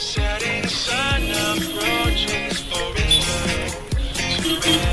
Setting sun approaches for its turn.